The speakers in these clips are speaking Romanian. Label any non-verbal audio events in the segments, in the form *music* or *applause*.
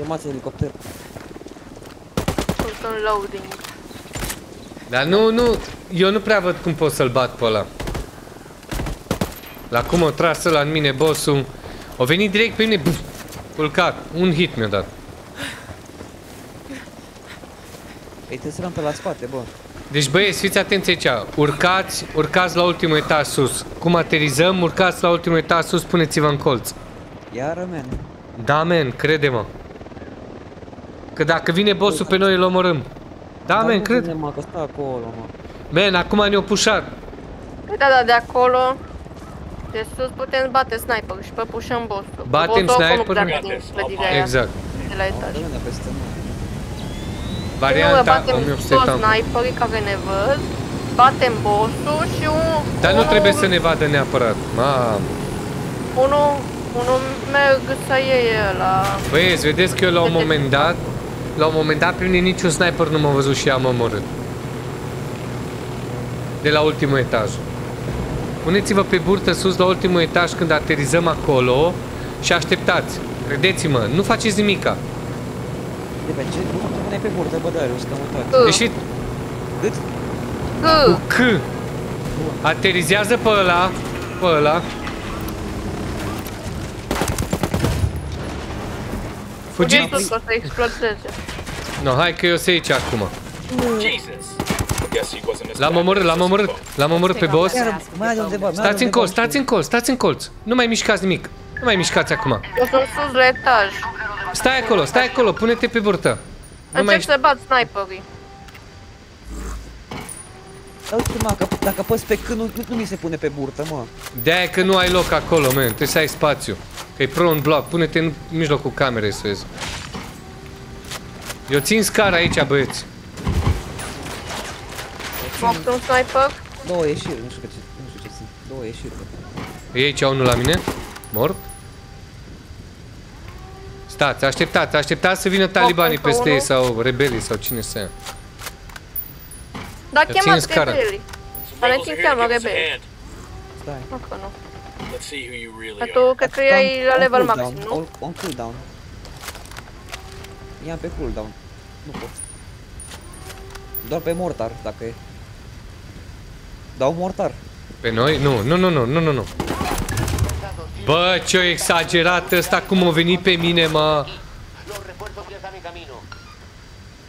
Chemați elicopter. Sunt în loading. Dar nu, nu, eu nu prea văd cum pot să-l bat pe ăla. La cum o tras la în mine bossul. O venit direct pe mine, buf, culcat. Un hit mi-a dat. Ei, te sărăm pe la spate, bă. Deci băieți, fiți atenți aici. Urcați, urcați la ultimul etaj sus. Cum aterizăm, urcați la ultimul etaj sus, puneți-vă în colț. Iară, man. Da, men, crede-mă. Că dacă vine bossul pe noi îl omorâm. Da, Dar men, nu cred. vine, mă, că stă acolo, mă. Men, acum ne-au pușat. Păi da, da, de acolo. De sus putem bate sniper și pe pușăm bossul. Batem Bossul oricum nu sniper? pleacă din clădirea aia, Exact. de la etaj. Rămâne peste noi. Nu, Varianta batem 1800 toți tank. sniperii care ne văd, batem bossul și un... Dar nu unul- trebuie să ne vadă neapărat. Mamă. Unul, unul merg să iei la... Băieți, vedeți că eu la un moment dat, la un moment dat, pe mine niciun sniper nu m-a văzut și am omorât. De la ultimul etaj. Puneți-vă pe burtă sus la ultimul etaj când aterizăm acolo și așteptați. Credeți-mă, nu faceți nimica. De pe ce? Nu te pune pe burtă, bă, Darius, că am uitat. C. Deși Cât? C. cu C aterizează pe ăla, pe ăla. Fugiți! Fugiți! Că o să explodeze. No, hai că eu sunt aici acum. Jesus. I guess he wasn't as L-am bad omorât, as l-am this omorât, before. l-am omorât pe boss. Iar, mai de undeva, mai Stați de în colț, undeva. stați în colț, stați în colț. Nu mai mișcați nimic. Nu mai mișcați acum. Eu sunt sus la etaj. Stai acolo, stai acolo, pune-te pe burtă. Nu mai Încep să bat sniperii. Dar uite, mă, că dacă apăs pe când nu, nu, nu mi se pune pe burtă, mă. De-aia că nu ai loc acolo, man. Trebuie să ai spațiu. Că e pro bloc. Pune-te în mijlocul camerei să vezi. Eu țin scara aici, băieți. Moct un sniper. Două ieșiri, nu știu, că ce, nu știu ce sunt. Două ieșiri. bă. E aici unul la mine. Mort. Stați, așteptați, așteptați să vină talibanii încă peste ei unul. sau rebelii sau cine să ia. Da, ține chemați scara. rebelii. Some Dar ne rebels are țin here to cheamă give us a rebeli. hand. Stai. Nu că nu. Let's see who you really Dar are. tu cred că ai la On level cooldown, maxim, nu? On, on cooldown. Ia pe cooldown. Nu pot. Doar pe mortar, dacă e. Dau mortar. Pe noi? Nu, nu, nu, nu, nu, nu, nu. Bă, ce-o exagerat ăsta cum a venit pe mine, mă.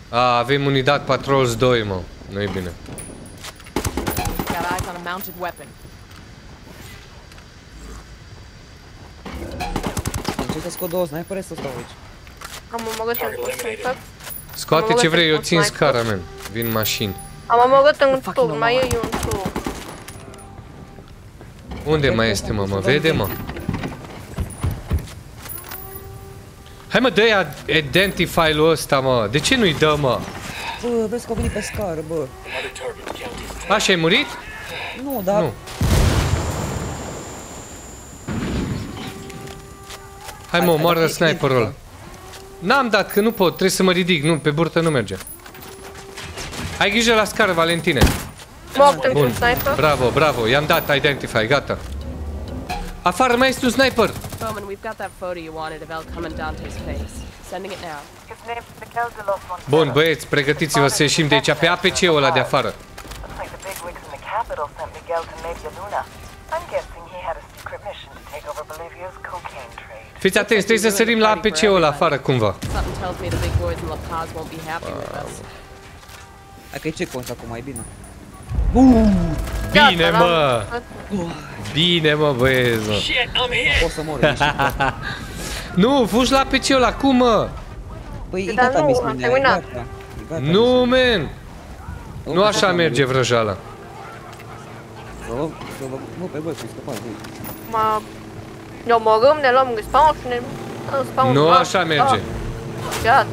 A, avem unitat Patrols 2, mă. Nu-i bine. Got eyes on a mounted weapon. Încerc să scot două snipere să stau aici. Am omorât în sniper. Scoate ce vrei, eu țin Sniper. scara, man. Vin mașini. Am omorât în Fucking tur, mai e un tur. Unde mai este, mă? Mă vede, mă? Hai mă, dă-i identify-ul ăsta, mă. De ce nu-i dă, mă? Bă, vezi că au venit pe scară, bă. Another target counted. Așa, ai murit? Nu, dar... Nu. Hai mă, Hai, omoară hai, sniperul ăla. N-am dat, că nu pot, trebuie să mă ridic. Nu, pe burtă nu merge. Ai grijă la scară, Valentine. Moct în Bun. sniper. Bravo, bravo. I-am dat identify, gata. Afară mai este un sniper. Bowman, we've got that photo you wanted of El Comandante's face. Sending it now. His name's Miguel de los Monteros. Bun, băieți, pregătiți-vă să ieșim de aici pe APC-ul ăla de afară. Fiți atenți, trebuie să sărim la APC-ul ăla afară cumva. Something tells me the big boys in La Paz won't be happy with us. Hai că e checkpoint acum, e bine. Bine, mă! Bine, mă, băieți, mă. Shit, I'm hit. Poți să mor, e ieșit. *laughs* Nu, fugi la APC-ul ăla, cum, mă? Păi e Dar gata nu, misiunea, am e terminat. gata. E gata Nu, man! misiunea. Nu așa merge vrăjala. Să vă, să vă, nu, pe băi, Ne omorâm, ne luăm respawn și ne... în spawn. Nu Ah, așa merge. ah, Gata.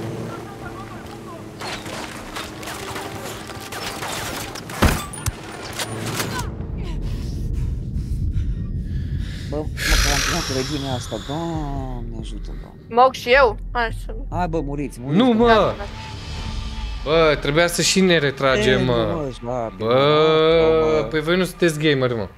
Bă, mă, că am primit regiunea asta, doamne ajută, doamne. Mor și eu. Hai să... Hai bă, muriți, muriți. Nu, că- mă! Gata. Bă, trebuia să și ne retragem, E, mă. mă, șlapi, Bă, mă. păi voi nu sunteți gamer, mă.